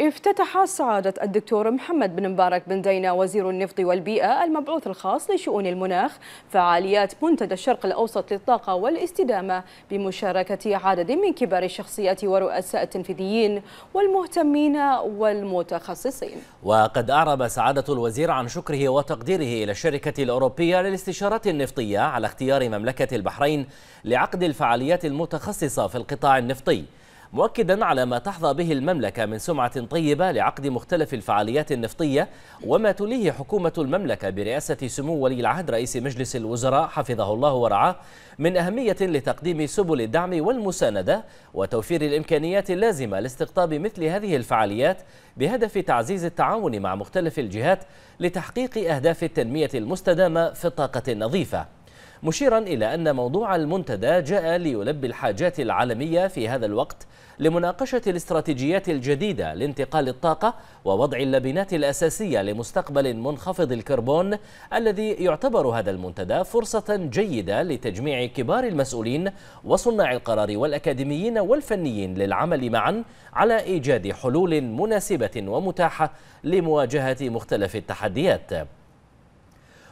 افتتح سعادة الدكتور محمد بن مبارك بن دينا وزير النفط والبيئة المبعوث الخاص لشؤون المناخ فعاليات منتدى الشرق الأوسط للطاقة والاستدامة بمشاركة عدد من كبار الشخصيات ورؤساء التنفيذيين والمهتمين والمتخصصين. وقد أعرب سعادة الوزير عن شكره وتقديره إلى الشركة الأوروبية للاستشارات النفطية على اختيار مملكة البحرين لعقد الفعاليات المتخصصة في القطاع النفطي. مؤكدا على ما تحظى به المملكة من سمعة طيبة لعقد مختلف الفعاليات النفطية وما تليه حكومة المملكة برئاسة سمو ولي العهد رئيس مجلس الوزراء حفظه الله ورعاه من أهمية لتقديم سبل الدعم والمساندة وتوفير الإمكانيات اللازمة لاستقطاب مثل هذه الفعاليات بهدف تعزيز التعاون مع مختلف الجهات لتحقيق أهداف التنمية المستدامة في الطاقة النظيفة مشيرا إلى أن موضوع المنتدى جاء ليلبي الحاجات العالمية في هذا الوقت لمناقشة الاستراتيجيات الجديدة لانتقال الطاقة ووضع اللبنات الأساسية لمستقبل منخفض الكربون الذي يعتبر هذا المنتدى فرصة جيدة لتجميع كبار المسؤولين وصناع القرار والأكاديميين والفنيين للعمل معا على إيجاد حلول مناسبة ومتاحة لمواجهة مختلف التحديات.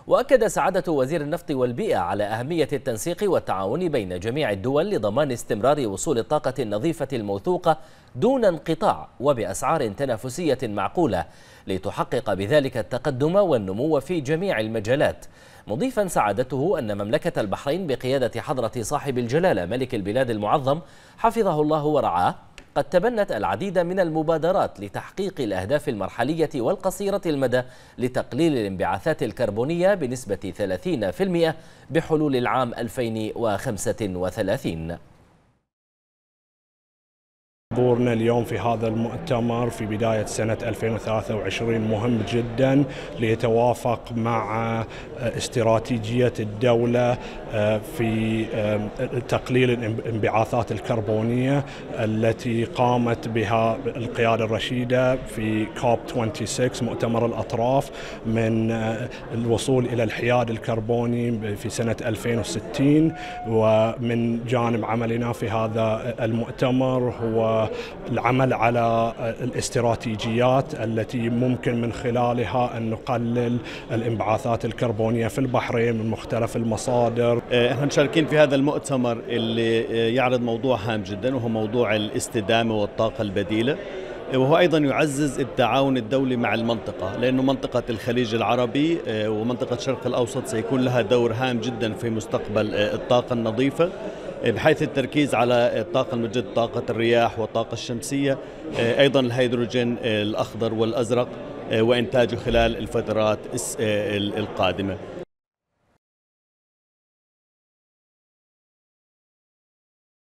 وأكد سعادة وزير النفط والبيئة على أهمية التنسيق والتعاون بين جميع الدول لضمان استمرار وصول الطاقة النظيفة الموثوقة دون انقطاع وبأسعار تنافسية معقولة لتحقق بذلك التقدم والنمو في جميع المجالات. مضيفا سعادته أن مملكة البحرين بقيادة حضرة صاحب الجلالة ملك البلاد المعظم حفظه الله ورعاه قد تبنت العديد من المبادرات لتحقيق الأهداف المرحلية والقصيرة المدى لتقليل الانبعاثات الكربونية بنسبة 30% بحلول العام 2035 حضورنا اليوم في هذا المؤتمر في بداية سنة 2023 مهم جدا ليتوافق مع استراتيجية الدولة في تقليل الانبعاثات الكربونية التي قامت بها القيادة الرشيدة في كوب 26 مؤتمر الأطراف من الوصول إلى الحياد الكربوني في سنة 2060 ومن جانب عملنا في هذا المؤتمر هو العمل على الاستراتيجيات التي ممكن من خلالها أن نقلل الانبعاثات الكربونية في البحرين من مختلف المصادر. إحنا مشاركين في هذا المؤتمر اللي يعرض موضوع هام جدا وهو موضوع الاستدامة والطاقة البديلة وهو أيضا يعزز التعاون الدولي مع المنطقة لأنه منطقة الخليج العربي ومنطقة الشرق الأوسط سيكون لها دور هام جدا في مستقبل الطاقة النظيفة. بحيث التركيز على الطاقة المتجددة طاقة الرياح والطاقة الشمسية أيضا الهيدروجين الأخضر والأزرق وإنتاجه خلال الفترات القادمة.